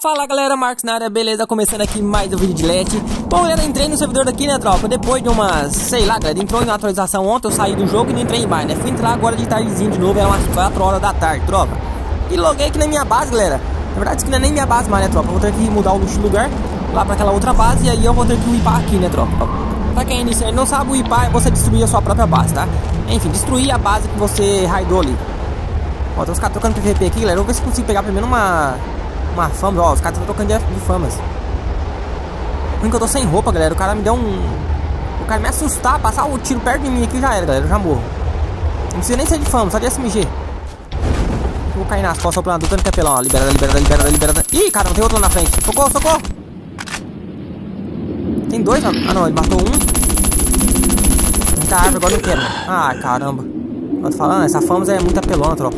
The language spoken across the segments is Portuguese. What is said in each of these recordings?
Fala galera, Marcos na área, beleza? Começando aqui mais um vídeo de LED Bom galera, entrei no servidor daqui né tropa? Depois de umas, sei lá galera, entrou em uma atualização ontem Eu saí do jogo e não entrei mais né? Fui entrar agora de tardezinho de novo, era umas 4 horas da tarde, tropa. E loguei aqui na minha base galera. Na verdade aqui não é nem minha base mais né tropa? Vou ter que mudar o lugar lá pra aquela outra base E aí eu vou ter que upar aqui né tropa? Pra quem é iniciante não sabe, o upar é você destruir a sua própria base, tá? Enfim, destruir a base que você raidou ali. Ó, tem uns trocando PVP aqui galera. Eu vou ver se consigo pegar primeiro uma uma fama, ó, os caras estão trocando de, famas. Ruim que eu tô sem roupa, galera. O cara me deu um. O cara me assustar, passar o tiro perto de mim aqui já era, galera. Eu já morro. Não precisa nem ser de fama, só de SMG. Eu vou cair nas costas planador, tanto que é pelão, ó. Liberada, liberada, liberada, liberada. Ih, cara, não tem outro lá na frente. Socorro, socorro. Tem dois? Ah, não, ele matou um. Tá árvore, agora não quero. Ah, caramba. Eu tô falando, essa fama é muito apelona, tropa.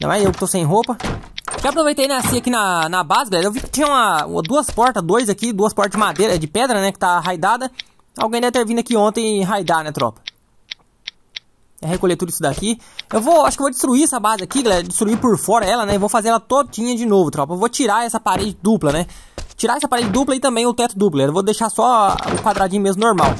Não é eu que tô sem roupa. Já aproveitei e nasci aqui na, na base, galera. Eu vi que tinha uma, duas portas, dois aqui, duas portas de madeira, de pedra, né? Que tá raidada. Alguém deve ter vindo aqui ontem raidar, né, tropa? É recolher tudo isso daqui. Eu vou, acho que vou destruir essa base aqui, galera. Destruir por fora ela, né? Vou fazer ela todinha de novo, tropa. Eu vou tirar essa parede dupla, né? Tirar essa parede dupla e também o teto duplo, galera. Eu vou deixar só o quadradinho mesmo normal.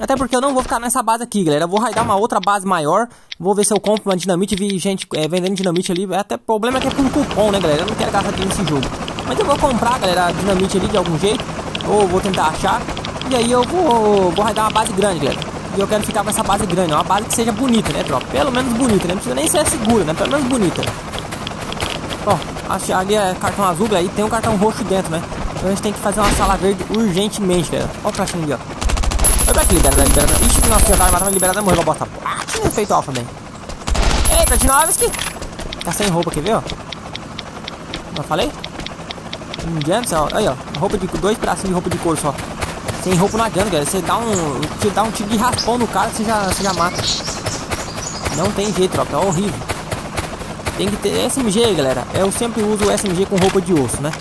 Até porque eu não vou ficar nessa base aqui, galera. Eu vou raidar uma outra base maior. Vou ver se eu compro uma dinamite. Vi gente é, vendendo dinamite ali. Até problema é que é por cupom, né, galera? Eu não quero gastar dinheiro nesse jogo. Mas eu vou comprar, galera, a dinamite ali de algum jeito. Ou vou tentar achar. E aí eu vou, vou raidar uma base grande, galera. E eu quero ficar com essa base grande. Uma base que seja bonita, né, tropa? Pelo menos bonita, né? Não precisa nem ser segura, né? Pelo menos bonita. Ó, achei ali é cartão azul, galera. E tem um cartão roxo dentro, né? Então a gente tem que fazer uma sala verde urgentemente, galera. Olha o ali, ó. Foi pra que libera, libera. Ixi, nossa, já tava matando liberada, morreu pra bosta. Ah, tinha efeito alfa também. Ei, Kratinovski! Tá sem roupa, quer ver, ó? Não falei? Não adianta, ó. Aí, ó. Roupa de dois bracinhos de roupa de couro só. Sem roupa não adianta, galera. Você dá um. Você dá um tiro de raspão no cara, você já, você já mata. Não tem jeito, tropa. É horrível. Tem que ter SMG, galera. Eu sempre uso SMG com roupa de osso, né?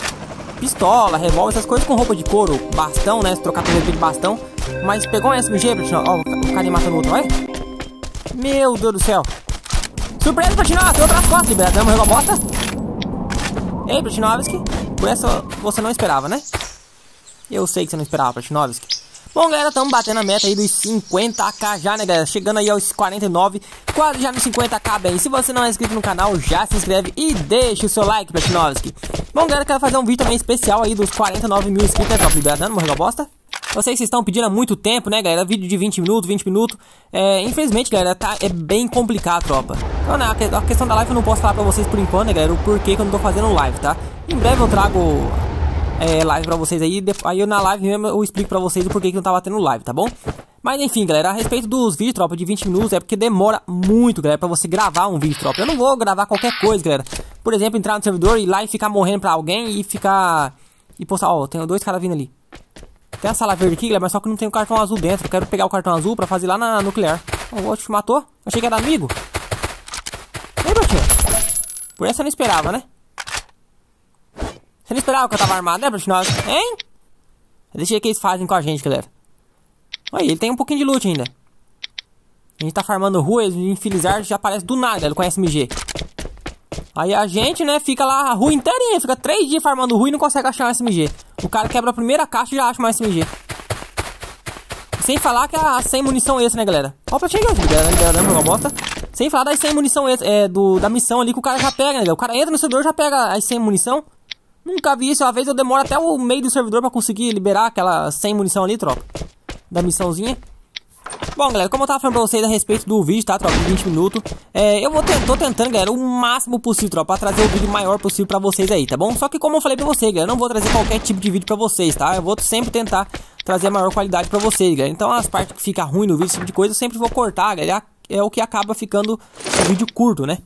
Pistola, revólver, essas coisas com roupa de couro, bastão, né? Se trocar PVP de bastão. Mas pegou um SMG, Platinão. Ó, o cara mata no outro, olha. Meu Deus do céu. Surpresa, Platinão. Tem outras costas, liberado. Morreu uma bosta. Ei, Platinovski. Por essa você não esperava, né? Eu sei que você não esperava, Platinovski. Bom, galera, estamos batendo a meta aí dos 50k já, né, galera? Chegando aí aos 49, quase já nos 50k bem. Se você não é inscrito no canal, já se inscreve e deixa o seu like, Platinovski. Bom, galera, quero fazer um vídeo também especial aí dos 49 mil inscritos, né, top? Morreu uma bosta? Eu sei que vocês estão pedindo há muito tempo, né, galera? Vídeo de 20 minutos, 20 minutos. É, infelizmente, galera, tá, é bem complicado, tropa. Então, né, a questão da live eu não posso falar pra vocês por enquanto, né, galera? O porquê que eu não tô fazendo live, tá? Em breve eu trago é, live pra vocês aí. Aí eu na live mesmo eu explico pra vocês o porquê que não tava tendo live, tá bom? Mas enfim, galera, a respeito dos vídeos, tropa, de 20 minutos, é porque demora muito, galera, pra você gravar um vídeo, tropa. Eu não vou gravar qualquer coisa, galera. Por exemplo, entrar no servidor e lá e ficar morrendo pra alguém e ficar... E postar, ó, tem dois caras vindo ali. Tem a sala verde aqui, mas só que não tem o cartão azul dentro. Eu quero pegar o cartão azul pra fazer lá na nuclear. O outro matou? Achei que era amigo. Ei, Brotinho. Por essa eu não esperava, né? Você não esperava que eu tava armado, né, Brotinho? Hein? Deixa o que eles fazem com a gente, galera. Olha, ele tem um pouquinho de loot ainda. A gente tá farmando rua, eles já aparece do nada, ele conhece MG. Aí a gente, né, fica lá a rua inteirinha, fica três dias farmando rua e não consegue achar um SMG. O cara quebra a primeira caixa e já acha um SMG. Sem falar que a sem munição extra, né, galera? Ó, pra chegar, galera, uma bosta. Sem falar das sem munição extra, é, do, da missão ali que o cara já pega, né, galera? O cara entra no servidor já pega as sem munição. Nunca vi isso, uma vez eu demoro até o meio do servidor pra conseguir liberar aquela sem munição ali, tropa. Da missãozinha. Bom, galera, como eu tava falando pra vocês a respeito do vídeo, tá, tropa, de 20 minutos, é, eu vou tô tentando, galera, o máximo possível, tropa, pra trazer o vídeo maior possível pra vocês aí, tá bom? Só que como eu falei pra vocês, galera, eu não vou trazer qualquer tipo de vídeo pra vocês, tá? Eu vou sempre tentar trazer a maior qualidade pra vocês, galera. Então as partes que fica ruim no vídeo, esse tipo de coisa, eu sempre vou cortar, galera, é o que acaba ficando um vídeo curto, né?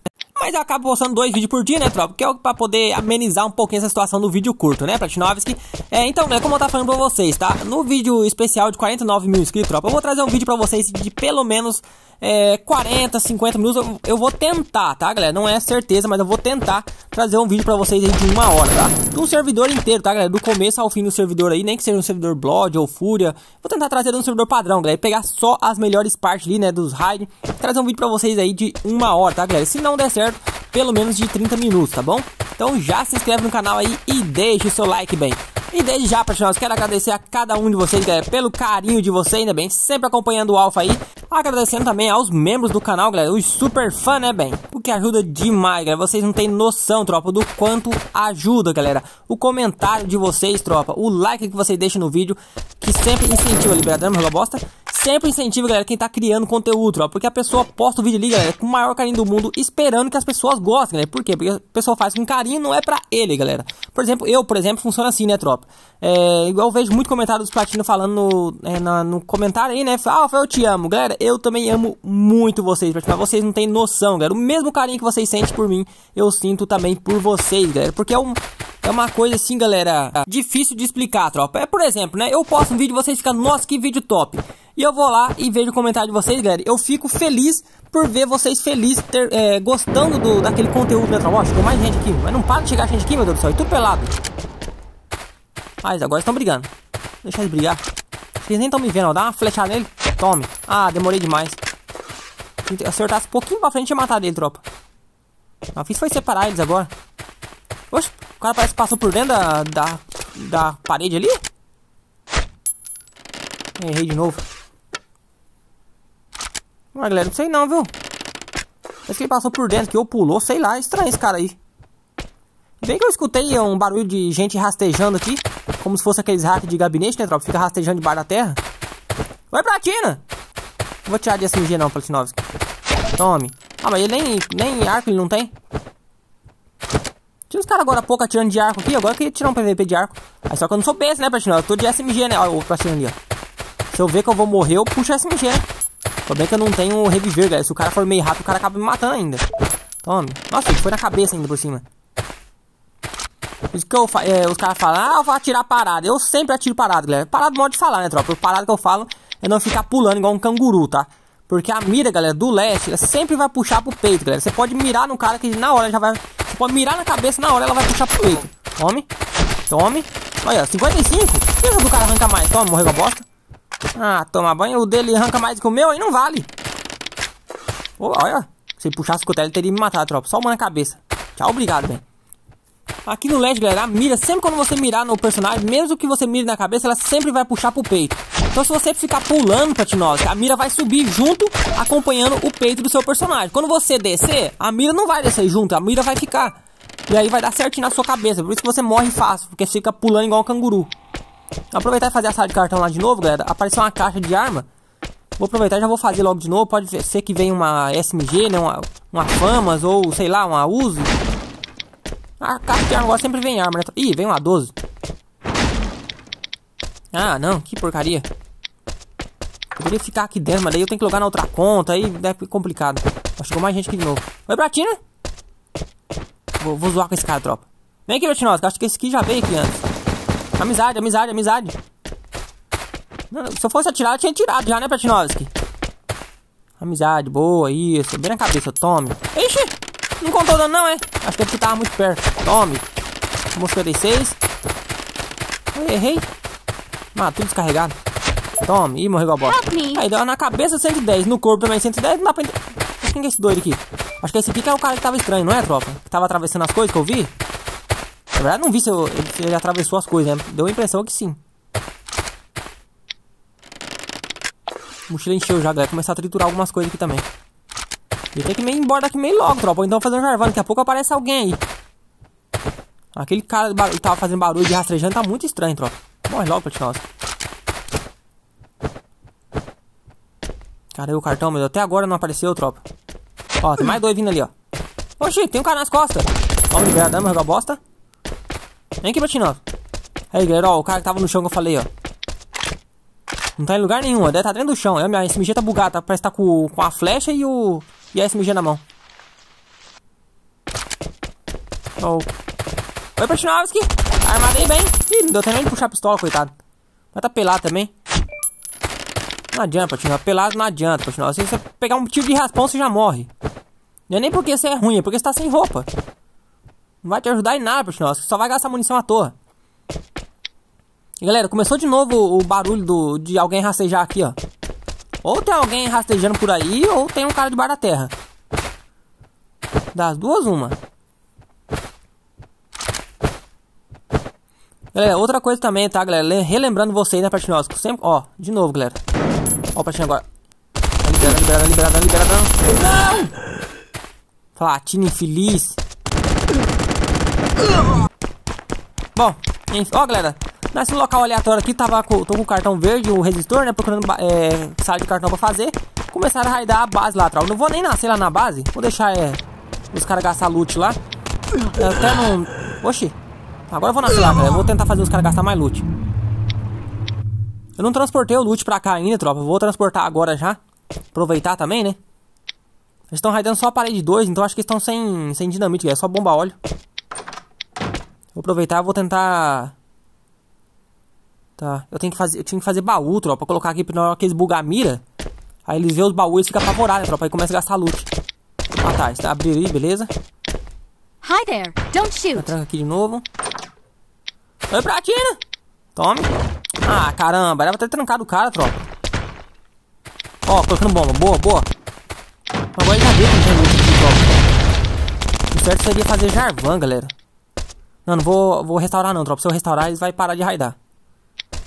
Mas eu acabo postando dois vídeos por dia, né, tropa? Que é pra poder amenizar um pouquinho essa situação do vídeo curto, né, Platinovski? É, então, né, como eu tava falando pra vocês, tá? No vídeo especial de 49 mil inscritos, tropa, eu vou trazer um vídeo pra vocês de pelo menos é, 40, 50 minutos. Eu, eu, vou tentar, tá, galera? Não é certeza, mas eu vou tentar trazer um vídeo pra vocês aí de uma hora, tá? De um servidor inteiro, tá, galera? Do começo ao fim do servidor aí, nem que seja um servidor Blood ou Fúria. Vou tentar trazer um servidor padrão, galera. E pegar só as melhores partes ali, né, dos raids. Trazer um vídeo pra vocês aí de uma hora, tá, galera? Se não der certo pelo menos de 30 minutos, tá bom? Então já se inscreve no canal aí e deixe o seu like, bem. E desde já, nós quero agradecer a cada um de vocês, galera, pelo carinho de vocês, ainda bem, sempre acompanhando o Alpha aí. Agradecendo também aos membros do canal, galera, os super fã, né, bem? O que ajuda demais, galera. Vocês não têm noção, tropa, do quanto ajuda, galera. O comentário de vocês, tropa, o like que vocês deixam no vídeo, que sempre incentiva a Liberadama, joga bosta sempre incentiva, galera, quem tá criando conteúdo, ó, porque a pessoa posta o vídeo ali, galera, com o maior carinho do mundo, esperando que as pessoas gostem, galera. Por quê? Porque a pessoa faz com carinho, não é pra ele, galera. Por exemplo, eu, por exemplo, funciona assim, né, tropa? É, igual vejo muito comentário dos platinos falando no, é, na, no comentário aí, né? Ah, eu te amo, galera. Eu também amo muito vocês, mas vocês não têm noção, galera. O mesmo carinho que vocês sentem por mim, eu sinto também por vocês, galera. Porque é um é uma coisa assim, galera, difícil de explicar, tropa. É, por exemplo, né? Eu posto um vídeo e vocês ficam, nossa, que vídeo top. E eu vou lá e vejo o comentário de vocês, galera. Eu fico feliz por ver vocês felizes, ter, é, gostando do, daquele conteúdo do Metrobot. Chegou mais gente aqui, mas não para de chegar gente aqui, meu Deus do céu. E tudo pelado. Ah, agora estão brigando. Deixa eles brigar. Vocês nem estão me vendo, ó. Dá uma flechada nele. Tome. Ah, demorei demais. Se acertasse um pouquinho pra frente, ia matar dele, tropa. Eu fiz foi separar eles agora. Oxe, o cara parece que passou por dentro da, da, da parede ali. Errei de novo. Ué, galera, não sei não, viu? Parece que ele passou por dentro, que ou pulou, sei lá. Estranho esse cara aí. Bem que eu escutei um barulho de gente rastejando aqui. Como se fosse aqueles hacks de gabinete, né, tropa? Fica rastejando debaixo da terra. Oi, Platina! Não vou tirar de SMG não, Platinovski. Tome. Ah, mas ele nem, nem arco ele não tem. Tinha uns caras agora há pouco atirando de arco aqui, agora eu queria tirar um PVP de arco. Aí só que eu não sou besta, né, Platinão? Eu tô de SMG, né? Olha o Platinão ali, ó. Se eu ver que eu vou morrer, eu puxo SMG, né? Tô bem que eu não tenho reviver, galera. Se o cara for meio rápido, o cara acaba me matando ainda. Tome. Nossa, ele foi na cabeça ainda por cima. Isso que eu, é, os caras falam, ah, eu vou atirar parado. Eu sempre atiro parado, galera. Parado modo de falar, né, tropa? O parado que eu falo é não ficar pulando igual um canguru, tá? Porque a mira, galera, do leste, ela sempre vai puxar pro peito, galera. Você pode mirar no cara que na hora já vai você pode mirar na cabeça na hora, ela vai puxar pro peito. Tome. Tome. Olha, 55. Quem do cara arranca mais? Toma, morreu com a bosta. Ah, toma banho. O dele arranca mais que o meu, aí não vale. Olha. Se ele puxasse o cutelo, ele teria me matado, tropa. Só uma na cabeça. Tchau, obrigado, velho. Aqui no LED, galera, a mira, sempre quando você mirar no personagem, mesmo que você mire na cabeça, ela sempre vai puxar pro peito. Então se você ficar pulando, Platinose, a mira vai subir junto, acompanhando o peito do seu personagem. Quando você descer, a mira não vai descer junto, a mira vai ficar. E aí vai dar certinho na sua cabeça, por isso que você morre fácil, porque fica pulando igual um canguru. Aproveitar e fazer a sala de cartão lá de novo, galera. Apareceu uma caixa de arma. Vou aproveitar e já vou fazer logo de novo. Pode ser que venha uma SMG, né? Uma, uma Famas ou sei lá, uma Uzi. A caixa de arma agora sempre vem arma, né? Ih, vem uma 12. Ah, não, que porcaria. Poderia ficar aqui dentro, mas daí eu tenho que logar na outra conta, aí deve complicado. Ó, chegou mais gente aqui de novo. Oi, Pratina! Vou, vou zoar com esse cara, tropa. Vem aqui, Bratinosa, acho que esse aqui já veio aqui antes. Amizade, amizade, amizade. Não, se eu fosse atirar, eu tinha tirado já, né, Pratinovski? Amizade, boa, isso. Bem na cabeça, tome. Ixi! Não contou dano não, é? Acho que é porque tava muito perto. Tome. Tomou 56. Eu errei. Ah, tudo descarregado. Tome. Ih, morreu a bosta. Aí deu na cabeça 110. No corpo também 110. Não dá pra entender. Quem é esse doido aqui? Acho que esse aqui que é o cara que tava estranho, não é, tropa? Que tava atravessando as coisas que eu vi. Na verdade, não vi se, eu, se ele atravessou as coisas, né? Deu a impressão que sim. mochila encheu já, galera. Começar a triturar algumas coisas aqui também. E tem que ir embora daqui meio logo, tropa. Ou então fazer um jarvão. Daqui a pouco aparece alguém aí. Aquele cara que tava fazendo barulho de rastrejando tá muito estranho, tropa. Morre logo, Platinosa. Cadê o cartão, meu? Até agora não apareceu, tropa. Ó, tem mais dois vindo ali, ó. Oxi, tem um cara nas costas. Vamos liberar dama, jogar bosta. Vem aqui, Platinosa. Aí, galera, ó, o cara que tava no chão que eu falei, ó. Não tá em lugar nenhum, ó. Deve tá dentro do chão. É, minha SMG tá bugada, tá? Parece que tá com, com a flecha e o e a SMG na mão. Oh. Oi, Patinovski. Armadei bem. Ih, não deu tempo de puxar a pistola, coitado. Mas tá pelado também. Não adianta, Patinho. Pelado não adianta, Patinho. Se você pegar um tiro de raspão, você já morre. Não é nem porque você é ruim, é porque você tá sem roupa. Não vai te ajudar em nada, Patinho. Você só vai gastar munição à toa. E galera, começou de novo o barulho do, de alguém rastejar aqui, ó. Ou tem alguém rastejando por aí, ou tem um cara debaixo da terra. Das duas, uma. Galera, outra coisa também, tá, galera? Relembrando vocês, né, Platinósicos? Sempre, ó, de novo, galera. Ó o Platinho agora. Liberada, liberada, liberada, liberada. Não! Platina infeliz. Bom, enfim, ó, galera. Nesse local aleatório aqui, tava com, tô com o cartão verde, o resistor, né? Procurando é, sala de cartão pra fazer. Começaram a raidar a base lá atrás. Não vou nem nascer lá na base. Vou deixar é, os caras gastar loot lá. Até não... Oxi. Agora eu vou nascer lá. Eu vou tentar fazer os caras gastar mais loot. Eu não transportei o loot pra cá ainda, tropa. Vou transportar agora já. Aproveitar também, né? Eles estão raidando só a parede 2, então acho que estão sem, sem dinamite, é só bomba óleo. Vou aproveitar e vou tentar... Tá, eu tenho que fazer, eu tinha que fazer baú, tropa, pra colocar aqui na hora que eles bugar a mira. Aí eles vêem os baús e ficam apavorados, né, tropa, aí começa a gastar loot. Ah tá, está abriu ali, beleza. Hi there, don't shoot. Tranca aqui de novo. Oi, Pratina! Tome. Ah, caramba, era pra ter trancado o cara, tropa. Ó, colocando bomba, boa, boa. Agora já viu que não tem muito aqui, tropa. O certo seria fazer Jarvan, galera. Não, não vou, vou restaurar não, tropa. Se eu restaurar, eles vão parar de raidar.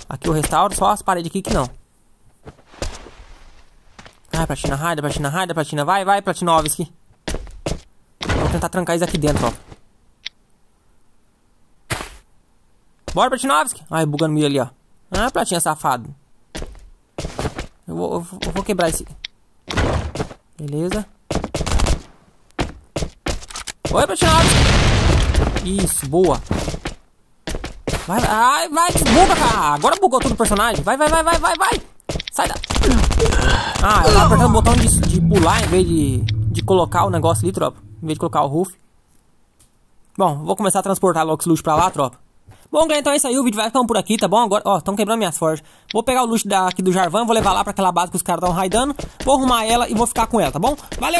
Aqui eu restauro, só as paredes aqui que não. Ai, Platina, raida, Platina, raida, Platina. Vai, vai, Platinovski. Vou tentar trancar eles aqui dentro, ó. Bora, Platinovski. Ai, bugando milho ali, ó. Ah, Platinha safado. Eu vou, eu vou, eu vou quebrar esse... Beleza. Oi, Platinovski. Isso, boa. Vai, vai, vai, buga, cara. Agora bugou todo o personagem. Vai, vai, vai, vai, vai, vai. Sai da... Ah, eu tava apertando o botão de, de pular em vez de, de colocar o negócio ali, tropa. Em vez de colocar o roof. Bom, vou começar a transportar esse luxo pra lá, tropa. Bom, galera, então é isso aí. O vídeo vai ficando por aqui, tá bom? Agora, ó, estão quebrando minhas forjas. Vou pegar o luxo daqui do Jarvan, vou levar lá pra aquela base que os caras estão raidando. Vou arrumar ela e vou ficar com ela, tá bom? Valeu!